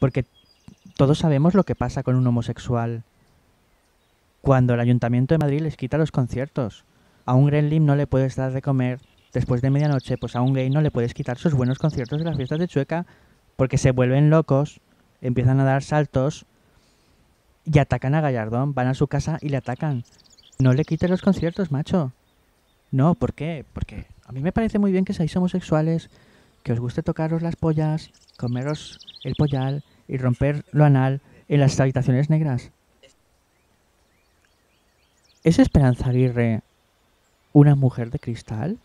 Porque todos sabemos lo que pasa con un homosexual cuando el Ayuntamiento de Madrid les quita los conciertos. A un gremlin no le puedes dar de comer después de medianoche, pues a un gay no le puedes quitar sus buenos conciertos de las fiestas de Chueca porque se vuelven locos, empiezan a dar saltos y atacan a Gallardón, van a su casa y le atacan. No le quites los conciertos, macho. No, ¿por qué? Porque a mí me parece muy bien que seáis homosexuales, que os guste tocaros las pollas, comeros el pollal y romper lo anal en las habitaciones negras. ¿Es Esperanza Aguirre una mujer de cristal?